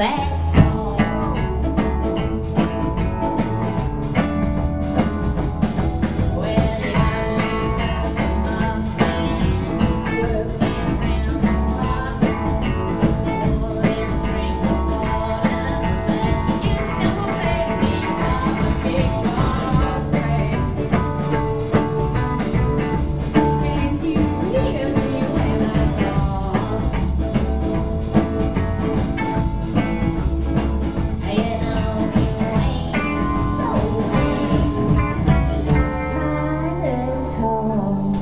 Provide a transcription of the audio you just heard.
that. Oh.